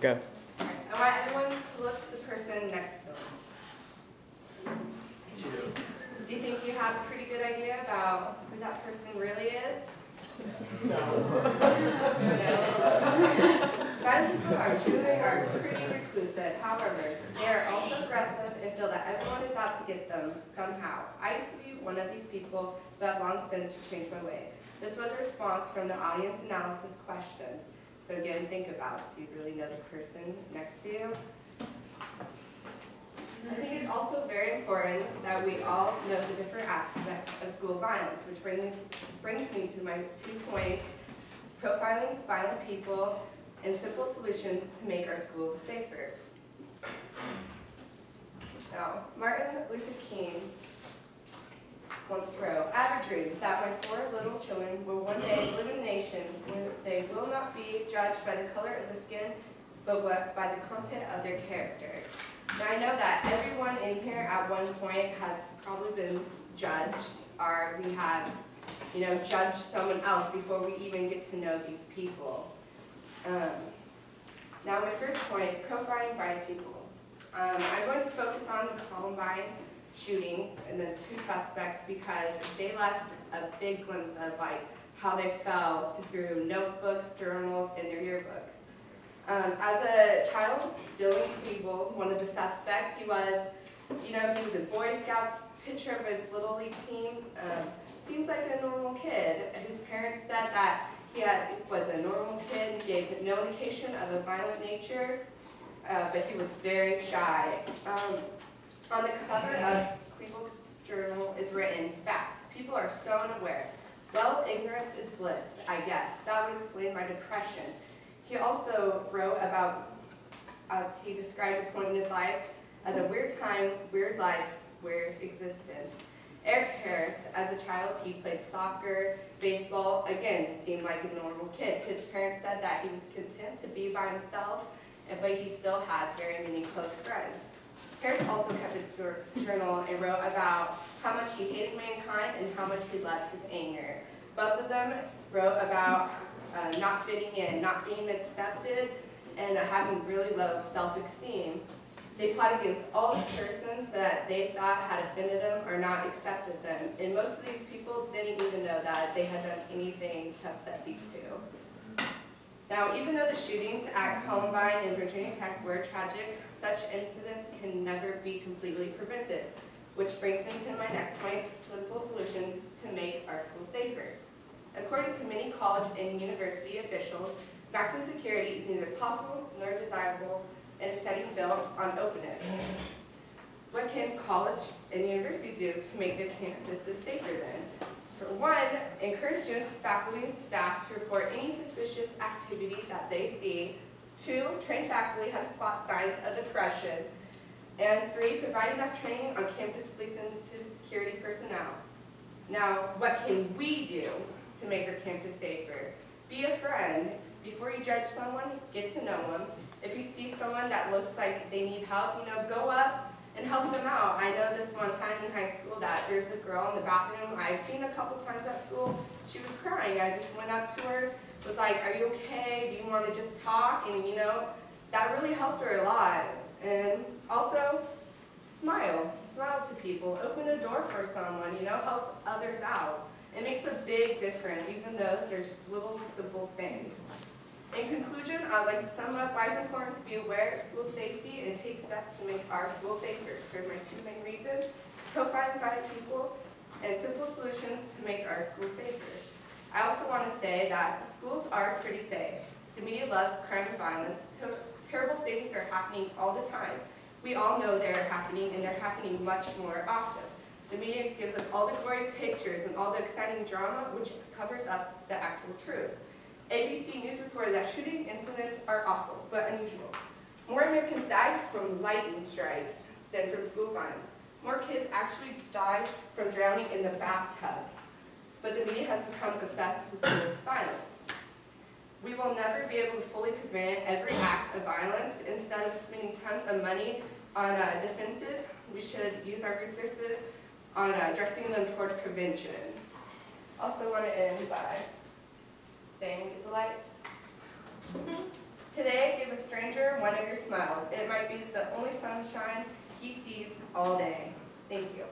Go. I want everyone to look to the person next to them. Do you think you have a pretty good idea about who that person really is? No. Bad people are truly are pretty reclusive, however, they are also aggressive and feel that everyone is out to get them somehow. I used to be one of these people, but have long since changed my way. This was a response from the audience analysis questions. So again, think about, do you really know the person next to you? I think it's also very important that we all know the different aspects of school violence, which brings, brings me to my two points, profiling violent people and simple solutions to make our schools safer. Now, Martin Luther King once wrote, I have a dream that my four little children will one day live in a nation where they will not be judged by the color of the skin, but what, by the content of their character. Now, I know that everyone in here at one point has probably been judged, or we have, you know, judged someone else before we even get to know these people. Um, now, my first point, profiling violent people. Um, I'm going to focus on the Columbine shootings and then two suspects because they left a big glimpse of like how they felt through notebooks, journals, and their yearbooks. Um, as a child, Dylan Klebold, one of the suspects, he was, you know, he was a Boy Scouts picture of his Little League team. Um, seems like a normal kid. His parents said that he had, was a normal kid gave no indication of a violent nature, uh, but he was very shy. Um, on the cover of Klebold's journal is written, fact, people are so unaware. Well, ignorance is bliss, I guess. That would explain my depression. He also wrote about, as he described a point in his life, as a weird time, weird life, weird existence. Eric Harris, as a child, he played soccer, baseball, again, seemed like a normal kid. His parents said that he was content to be by himself, but he still had very many. Harris also kept a journal and wrote about how much he hated mankind and how much he loved his anger. Both of them wrote about uh, not fitting in, not being accepted, and having really low self-esteem. They plot against all the persons that they thought had offended them or not accepted them. And most of these people didn't even know that they had done anything to upset these two. Now, even though the shootings at Columbine and Virginia Tech were tragic, such incidents can never be completely prevented. Which brings me to my next point, simple solutions to make our schools safer. According to many college and university officials, maximum security is neither possible nor desirable in a setting built on openness. What can college and university do to make their campuses safer then? For one, encourage students, faculty, and staff to report any suspicious activity that they see. Two, train faculty how to spot signs of depression. And three, provide enough training on campus police and security personnel. Now, what can we do to make our campus safer? Be a friend. Before you judge someone, get to know them. If you see someone that looks like they need help, you know, go up and help them out. I know this one time in high school that there's a girl in the bathroom I've seen a couple times at school. She was crying. I just went up to her, was like, are you okay? Do you want to just talk? And you know, that really helped her a lot. And also, smile. Smile to people. Open a door for someone, you know, help others out. It makes a big difference, even though they're just little simple things. In conclusion, I'd like to sum up why it's important to be aware of school safety and take steps to make our school safer. For my two main reasons, profiling violent people and simple solutions to make our school safer. I also want to say that schools are pretty safe. The media loves crime and violence. Ter terrible things are happening all the time. We all know they're happening and they're happening much more often. The media gives us all the gory pictures and all the exciting drama which covers up the actual truth. ABC News reported that shooting incidents are awful, but unusual. More Americans died from lightning strikes than from school violence. More kids actually died from drowning in the bathtubs. But the media has become obsessed with school violence. We will never be able to fully prevent every act of violence. Instead of spending tons of money on uh, defenses, we should use our resources on uh, directing them toward prevention. Also want to end by saying get the lights. Today, give a stranger one of your smiles. It might be the only sunshine he sees all day. Thank you.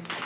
Wow.